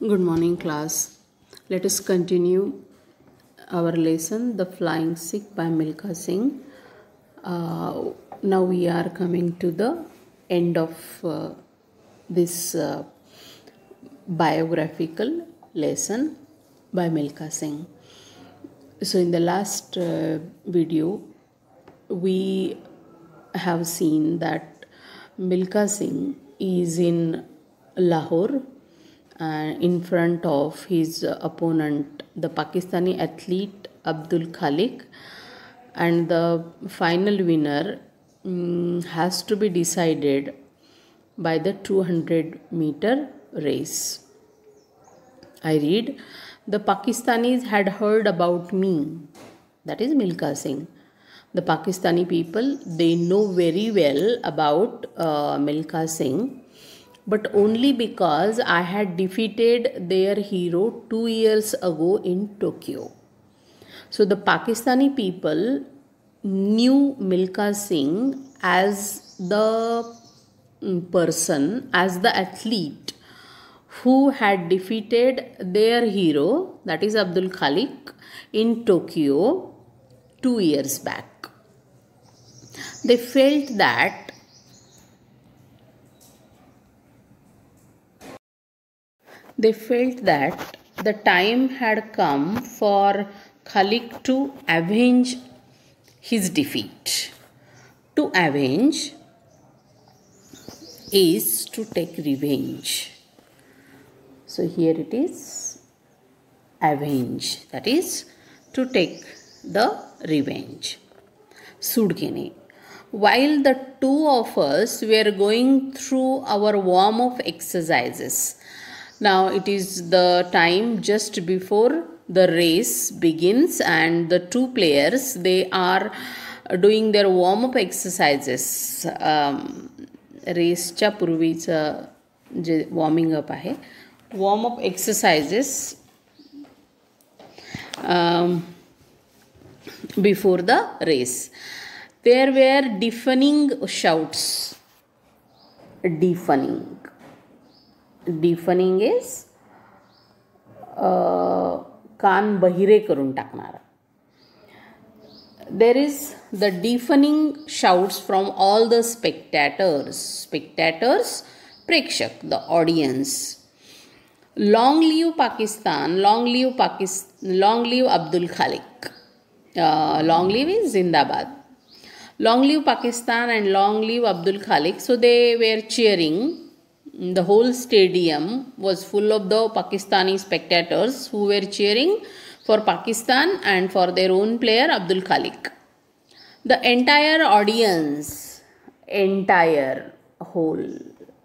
Good morning, class. Let us continue our lesson, The Flying Sikh by Milkha Singh. Uh, now we are coming to the end of uh, this uh, biographical lesson by Milkha Singh. So, in the last uh, video, we have seen that Milkha Singh is in Lahore uh, in front of his opponent, the Pakistani athlete Abdul Khalik, and the final winner mm, has to be decided by the 200 meter race. I read, the Pakistanis had heard about me, that is Milkha Singh. The Pakistani people, they know very well about uh, Milkha Singh but only because I had defeated their hero two years ago in Tokyo. So the Pakistani people knew Milkha Singh as the mm, person, as the athlete who had defeated their hero, that is Abdul Khalik, in Tokyo two years back. They felt that they felt that the time had come for Khalik to avenge his defeat. To avenge is to take revenge. So here it is avenge, that is to take the revenge. Sudgene. While the two of us were going through our warm up exercises, now it is the time just before the race begins and the two players they are doing their warm up exercises um, रेसच्या पूर्वीचं जे warming up आहे warm up exercises before the race there wear डिफनिंग shouts डिफनिंग Deafening is कान बहिरे करून टाकना there is the deafening shouts from all the spectators spectators प्रेक्षक the audience long live Pakistan long live Pakistan long live Abdul Khaliq long live is जिंदाबाद long live Pakistan and long live Abdul Khaliq so they are are chairing the whole stadium was full of the pakistani spectators who were cheering for Pakistan and for their own player Abdul Khalik. The entire audience, entire whole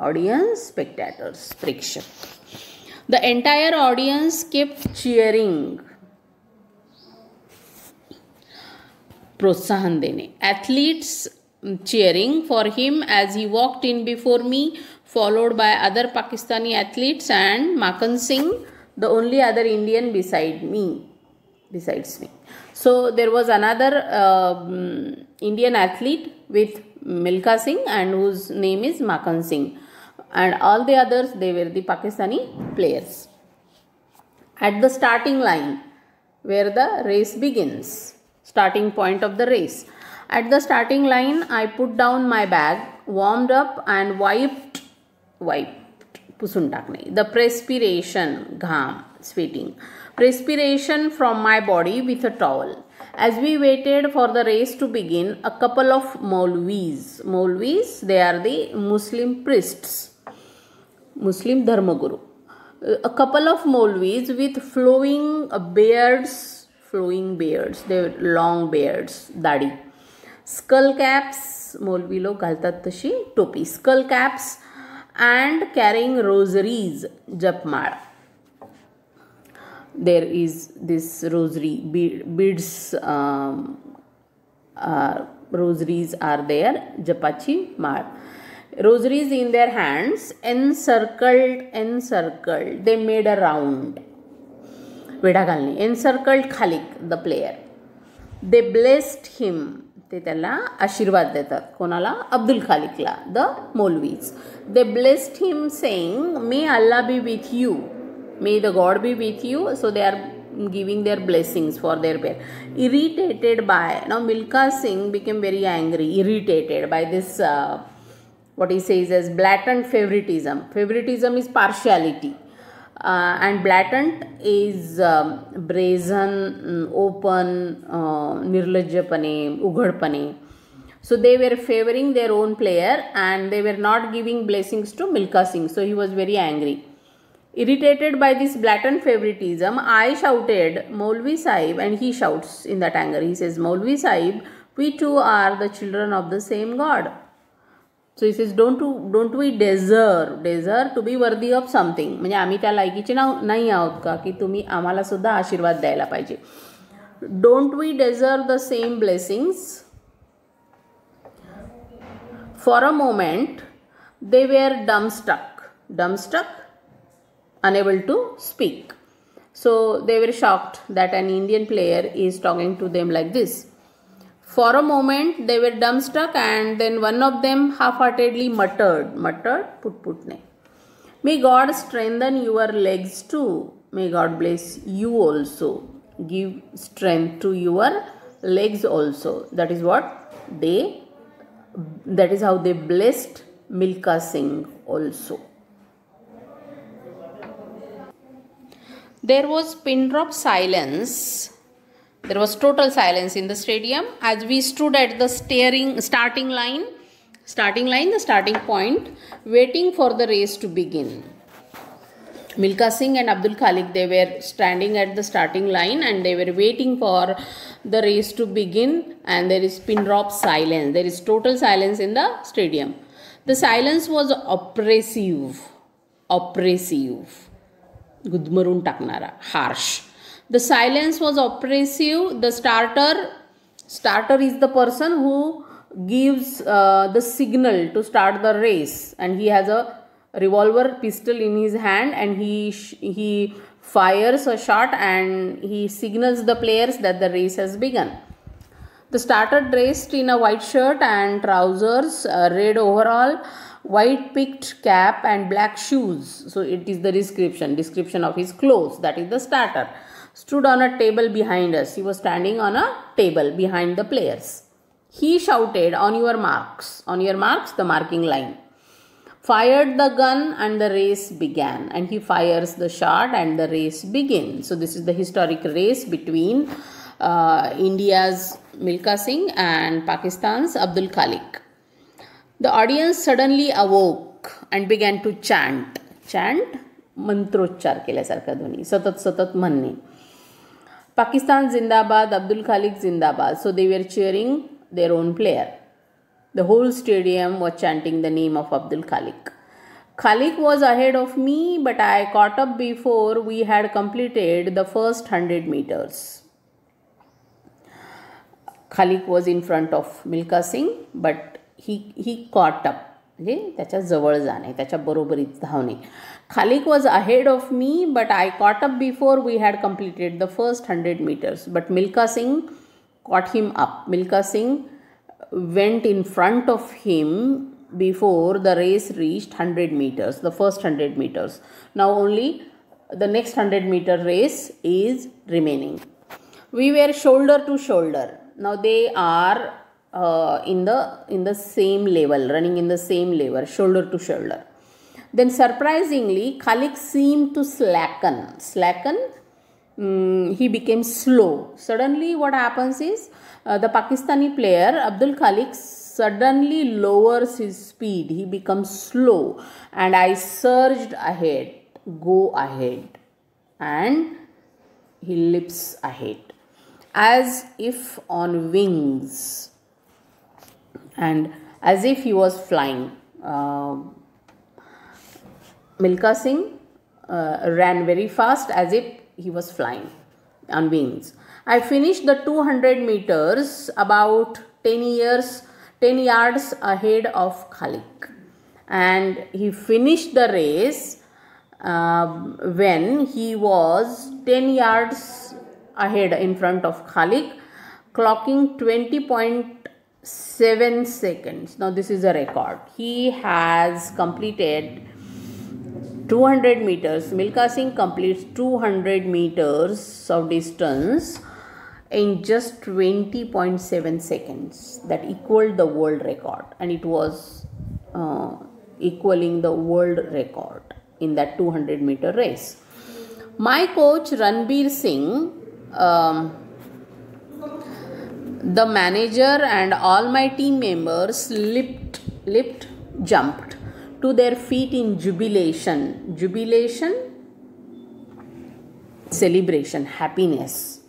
audience, spectators, prekshak. The entire audience kept cheering. प्रोत्साहन देणे athletes cheering for him as he walked in before me followed by other pakistani athletes and makhan singh the only other Indian beside me, besides me. So there was another uh, Indian athlete with Milkha Singh and whose name is Makhan Singh. And all the others, they were the Pakistani players. At the starting line, where the race begins, starting point of the race. At the starting line, I put down my bag, warmed up and wiped, wiped पुसून टाकणे the प्रेस्पिरेशन घाम sweating प्रेस्पिरेशन from my body with a towel as we waited for the race to begin a couple of maulvis maulvis they are the muslim priests muslim dharmaguru a couple of maulvis with flowing beards flowing beards they long beards dadi skull caps maulvi log घालतात तशी टोपी skull caps and carrying rosaries, Japmala. There is this rosary, beads, um, uh, rosaries are there, Japachi mar. Rosaries in their hands, encircled, encircled. They made a round. Vedagalni, encircled Khalik, the player. They blessed him ते त्याला आशीर्वाद देतात कोणाला Abdul खालिकला the maulvis they blessed him saying may Allah be with you may the God be with you so they are giving their blessings for their pair. Irritated by, now Milkha Singh became very angry, irritated by this, uh, what he says as blatant favoritism. Favoritism is partiality. Uh, and blatant is um, brazen, mm, open, uh, nirlajjapane, ughadpane. So they were favoring their own player and they were not giving blessings to Milkha Singh. So he was very angry. Irritated by this blatant favoritism, I shouted, Maulvi Sahib, and he shouts in that anger. He says, Maulvi Sahib, we two are the children of the same God. सो इस is don't to don't we deserve deserve to be worthy of something म्हणजे आम्ही त्या लायकीचे नाव नाही आहोत का की तुम्ही आम्हाला सुद्धा आशीर्वाद द्यायला पाहिजे don't we deserve the same blessings for a moment they were dumbstruck dumbstruck unable to speak. So they were shocked that an Indian player is talking to them like this. For a moment they were dumbstruck and then one of them half-heartedly muttered, muttered, put put ne. May God strengthen your legs too. May God bless you also. Give strength to your legs also. That is what they, that is how they blessed Milkha Singh also. There was pin drop silence there was total silence in the stadium as we stood at the steering starting line, starting line, the starting point, waiting for the race to begin. Milkha Singh and Abdul Khalik, they were standing at the starting line and they were waiting for the race to begin and there is pin drop silence. There is total silence in the stadium. The silence was oppressive. Oppressive. Gudmarun taknara. Harsh the silence was oppressive. The starter starter is the person who gives uh, the signal to start the race. And he has a revolver pistol in his hand and he he fires a shot and he signals the players that the race has begun. The starter dressed in a white shirt and trousers red overall white picked cap and black shoes. So it is the description description of his clothes. That is the starter stood on a table behind us. He was standing on a table behind the players. He shouted, On your marks, on your marks, the marking line. Fired the gun and the race began. And he fires the shot and the race begins. So, this is the historic race between uh, India's Milkha Singh and Pakistan's Abdul Khalik. The audience suddenly awoke and began to chant. Chant मंत्रोच्चार केल्यासारखा ध्वनी सतत सतत manne. Pakistan Zindabad, Abdul Khalik Zindabad. So they were cheering their own player. The whole stadium was chanting the name of Abdul Khalik. Khalik was ahead of me, but I caught up before we had completed the first 100 meters. Khalik was in front of Milkha Singh, but he, he caught up. म्हणजे त्याच्या जवळ जाणे त्याच्या बरोबरीत धावणे Khaliq was ahead of me but I caught up before we had completed the first hundred metres but Milkha Singh caught him up Milkha Singh went in front of him before the race reached 100 meters the first 100 meters now only the next 100 meter race is remaining we were shoulder to shoulder now they are uh, in the in the same level running in the same level shoulder to shoulder. Then surprisingly khalik seemed to slacken. Slacken um, he became slow. Suddenly what happens is uh, the pakistani player abdul khalik suddenly lowers his speed. He becomes slow. And i surged ahead. Go ahead. And he leaps ahead. As if on wings and as if he was flying. Uh, Milkha Singh uh, ran very fast as if he was flying on wings. I finished the 200 meters about 10 years 10 yards ahead of Khalik and he finished the race uh, when he was 10 yards ahead in front of Khalik clocking 20. 7 seconds. Now this is a record. He has completed 200 meters. Milkha singh completes 200 meters of distance in just 20.7 seconds. That equaled the world record. And it was uh, equaling the world record in that 200 meter race. My coach ranbir singh um, the manager and all my team members leaped, leaped jumped to their feet in jubilation. Jubilation? Celebration. Happiness.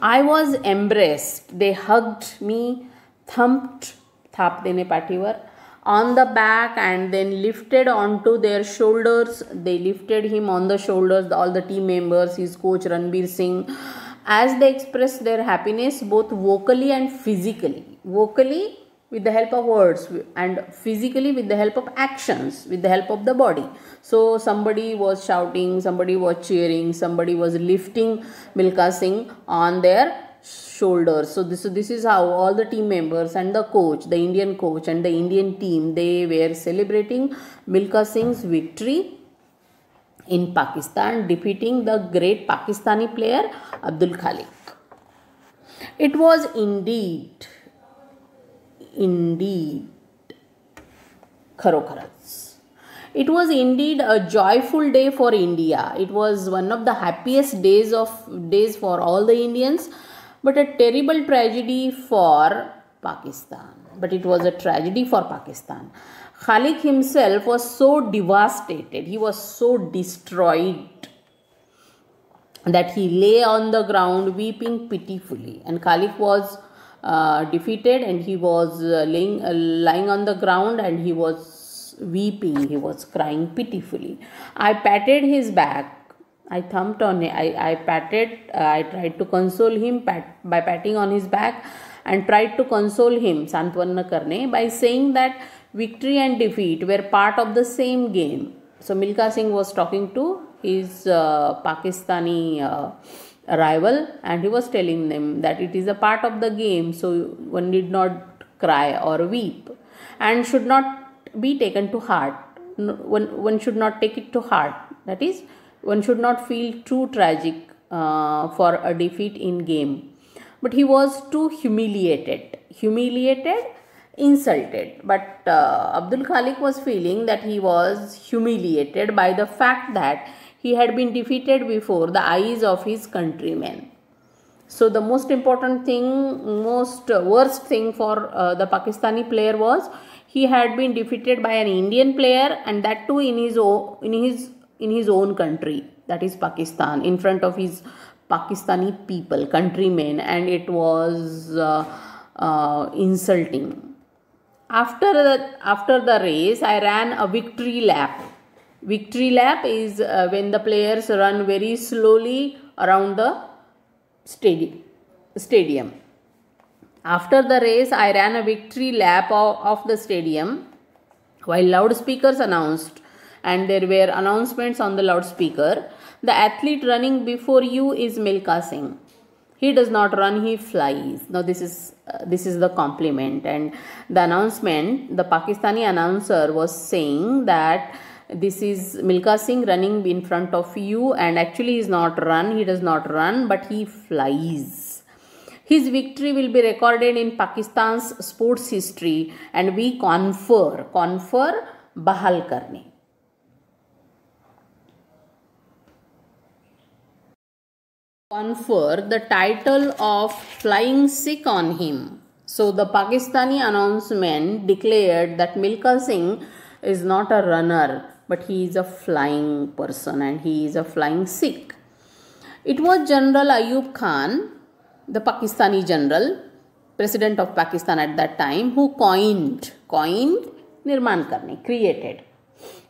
I was embraced. They hugged me, thumped, thap dene pativar, on the back and then lifted onto their shoulders. They lifted him on the shoulders, all the team members, his coach Ranbir Singh, as they express their happiness both vocally and physically. Vocally, with the help of words and physically with the help of actions with the help of the body so somebody was shouting somebody was cheering somebody was lifting milkha singh on their shoulders so this, this is how all the team members and the coach the indian coach and the indian team they were celebrating milkha singh's victory in Pakistan, defeating the great Pakistani player Abdul Khalik. It was indeed, indeed, Kharokharats. It was indeed a joyful day for India. It was one of the happiest days of days for all the Indians, but a terrible tragedy for Pakistan. But it was a tragedy for Pakistan khalik himself was so devastated. He was so destroyed that he lay on the ground weeping pitifully. And khalik was uh, defeated and he was uh, laying, uh, lying on the ground and he was weeping. He was crying pitifully. I patted his back. I thumped on it. I, I patted uh, i tried to console him pat, by patting on his back and tried to console him santwanna karne by saying that victory and defeat were part of the same game. So milkha singh was talking to his uh, pakistani uh, rival and he was telling them that it is a part of the game so one need not cry or weep and should not be taken to heart. One, one should not take it to heart. That is one should not feel too tragic uh, for a defeat in game. But he was too humiliated humiliated insulted but uh, abdul khalik was feeling that he was humiliated by the fact that he had been defeated before the eyes of his countrymen. So the most important thing, most worst thing for uh, the Pakistani player was he had been defeated by an Indian player and that too in his own, in his in his own country that is Pakistan in front of his Pakistani people countrymen and it was uh, uh, insulting. After the after the race I ran a victory lap Victory lap is uh, when the players run very slowly around the stadium. stadium. After the race, I ran a victory lap of, of the stadium while loudspeakers announced and there were announcements on the loudspeaker. The athlete running before you is Milkha Singh. He does not run, he flies. Now this is uh, this is the compliment and the announcement, the Pakistani announcer was saying that this is Milkha Singh running in front of you and actually he is not run, he does not run but he flies. His victory will be recorded in Pakistan's sports history and we confer, confer bahal karne. Confer the title of Flying Sikh on him. So the Pakistani announcement declared that Milkha Singh is not a runner but he is a flying person and he is a flying Sikh. It was General Ayub Khan, the Pakistani general, president of Pakistan at that time, who coined, coined, nirman karne, created,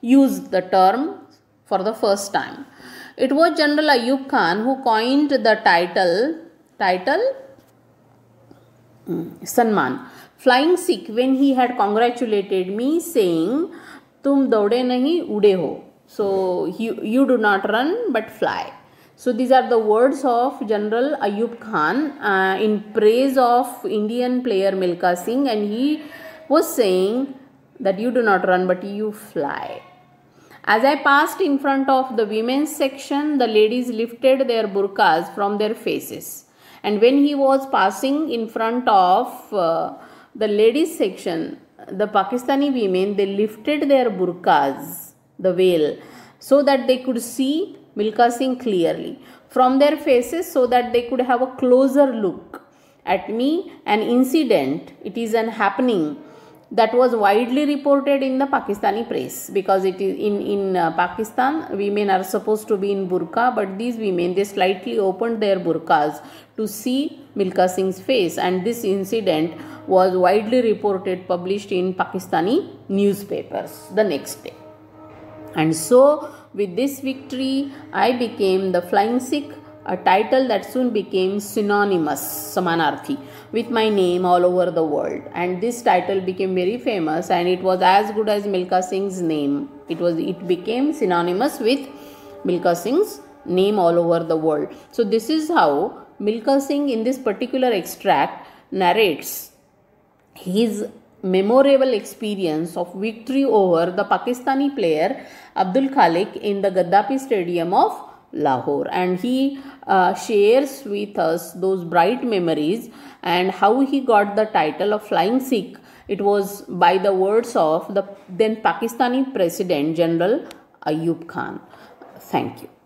used the term for the first time. It was General Ayub Khan who coined the title, title hmm, Sanman, flying Sikh when he had congratulated me saying, Tum dode nahi ude ho. So you, you do not run but fly. So these are the words of General Ayub Khan uh, in praise of Indian player Milkha Singh and he was saying that you do not run but you fly. As I passed in front of the women's section, the ladies lifted their burqas from their faces. And when he was passing in front of uh, the ladies section, the Pakistani women, they lifted their burqas, the veil, so that they could see Milkha Singh clearly from their faces so that they could have a closer look at me. An incident, it is an happening that was widely reported in the Pakistani press because it is in in uh, Pakistan women are supposed to be in burqa but these women they slightly opened their burqas to see Milkha Singh's face. And this incident was widely reported published in Pakistani newspapers the next day. And so with this victory I became the flying Sikh a title that soon became synonymous, Samanarthi, with my name all over the world. And this title became very famous and it was as good as Milkha Singh's name. It was it became synonymous with Milkha Singh's name all over the world. So this is how Milkha Singh in this particular extract narrates his memorable experience of victory over the Pakistani player Abdul Khalik in the Gaddafi Stadium of Lahore and he uh, shares with us those bright memories and how he got the title of Flying Sikh. It was by the words of the then Pakistani President General Ayub Khan. Thank you.